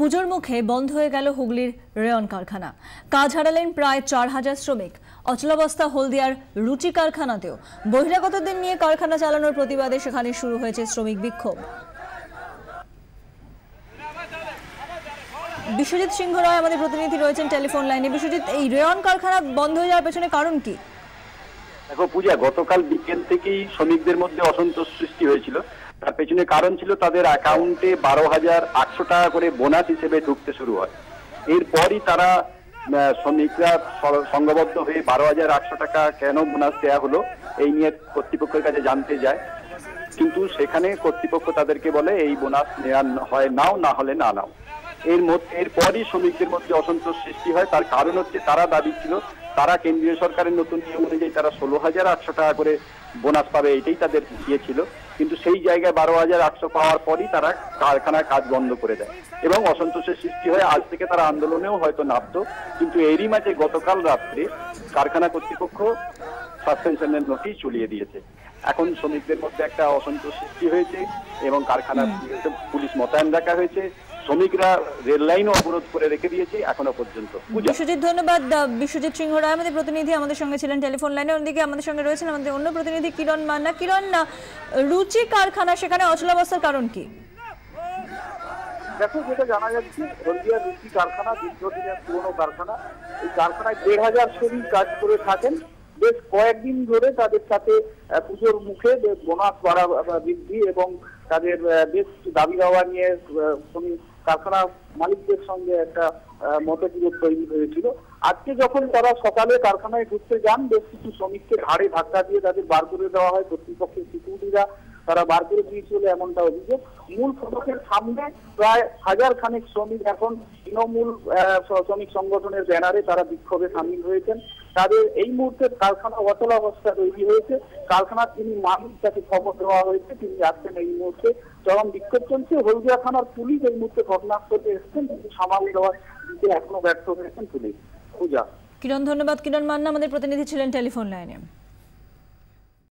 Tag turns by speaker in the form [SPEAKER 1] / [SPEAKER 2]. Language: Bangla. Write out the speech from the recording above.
[SPEAKER 1] পুজোর মুখে বন্ধ হয়ে গেল হুগলির রেয়ন কারখানা। কাজ হারালেন প্রায় চার হাজার শ্রমিক। অচলাবস্থা হলদিয়ার রুচি কারখানাতেও। বহিরাগতদের নিয়ে কারখানা চালানোর প্রতিবাদে সেখানে শুরু হয়েছে শ্রমিক বিক্ষোভ। বিশ্বজিৎ সিংহ রায় আমাদের প্রতিনিধি রয়েছেন টেলিফোন লাইনে। বিশ্বজিৎ, এই রেয়ন কারখানা বন্ধ হয়ে যাওয়ার পেছনে কারণ কি?
[SPEAKER 2] দেখো পূজা, গতকাল বিকেল থেকেই শ্রমিকদের মধ্যে অসন্তোষ সৃষ্টি হয়েছিল। তার পেছনে কারণ ছিল তাদের অ্যাকাউন্টে বারো হাজার আটশো টাকা করে বোনাস হিসেবে ঢুকতে শুরু হয়। এরপরই তারা শ্রমিকরা সংঘবদ্ধ হয়ে বারো হাজার আটশো টাকা কেন বোনাস দেওয়া হলো, এই নিয়ে কর্তৃপক্ষের কাছে জানতে যায়। কিন্তু সেখানে কর্তৃপক্ষ তাদেরকে বলে, এই বোনাস নেওয়া হয় নাও, না হলে না নাও। এর মধ্যে এরপরই শ্রমিকদের মধ্যে অসন্তোষ সৃষ্টি হয়। তার কারণ হচ্ছে তারা দাবি ছিল তারা কেন্দ্রীয় সরকারের নতুন নিয়ম অনুযায়ী তারা ষোলো হাজার আটশো টাকা করে বোনাস পাবে এটাই তাদের দিয়েছিল। কিন্তু সেই জায়গায় বারো হাজার আটশো পাওয়ার পরই তারা কারখানার কাজ বন্ধ করে দেয় এবং অসন্তোষের সৃষ্টি হয়। আজ থেকে তারা আন্দোলনেও হয়তো নামতো কিন্তু এরই মাঝে গতকাল রাত্রে কারখানা কর্তৃপক্ষ সাসপেনশনের নোটিশ চলিয়ে দিয়েছে। এখন শ্রমিকদের মধ্যে একটা অসন্তোষ সৃষ্টি হয়েছে এবং কারখানার পুলিশ মোতায়েন রাখা হয়েছে। শ্রমিকরা রেল লাইনও অবরোধ করে রেখে দিয়েছে এখনও পর্যন্ত।
[SPEAKER 1] বিশ্বজিৎ ধন্যবাদ। বিশ্বজিৎ সিংহ রায় আমাদের প্রতিনিধি আমাদের সঙ্গে ছিলেন টেলিফোন লাইনে। অন্যদিকে আমাদের সঙ্গে রয়েছেন আমাদের অন্য প্রতিনিধি কিরণ মান্না। কিরণ রুচি কারখানা সেখানে অচলাবস্থার কারণ কি?
[SPEAKER 3] দেখো যেটা জানা যাচ্ছে হলদিয়া রুচি কারখানা দীর্ঘদিনের পুরনো কারখানা। এই কারখানায় দেড় হাজার শ্রমিক কাজ করে থাকেন। বেশ কয়েকদিন ধরে তাদের সাথে পুজোর মুখে বেশ বোনাস বাড়া বৃদ্ধি এবং তাদের বেশ দাবি দাওয়া নিয়ে কারখানা মালিকদের সঙ্গে একটা মতবিরোধ তৈরি হয়েছিল। আজকে যখন তারা সকালে কারখানায় ঘুরতে যান, বেশ কিছু শ্রমিককে ঘাড়ে ধাক্কা দিয়ে তাদের বার করে দেওয়া হয়। কর্তৃপক্ষের সিকিউরিটিরা তারা বার করে দিয়েছিল এমনটা অভিযোগ। মূল ফটকের সামনে প্রায় হাজার খানেক শ্রমিক এখন তৃণমূল শ্রমিক সংগঠনের ব্যানারে তারা বিক্ষোভে সামিল হয়েছেন। তাদের এই মুহূর্তে কারখানা অচল অবস্থা তৈরি হয়েছে। কারখানার তিনি মালিক, তাকে খবর দেওয়া হয়েছে। তিনি আসছেন এই মুহূর্তে চরম বিক্ষোভ চলছে। হলদিয়া থানার পুলিশ এই মুহূর্তে ঘটনাস্থলে এসছেন। কিন্তু সামাল দেওয়ার দিতে এখনও ব্যর্থ হয়েছেন পুলিশ। পূজা।
[SPEAKER 1] কিরণ, ধন্যবাদ। কিরণ মান্না, আমাদের প্রতিনিধি ছিলেন টেলিফোন লাইনে।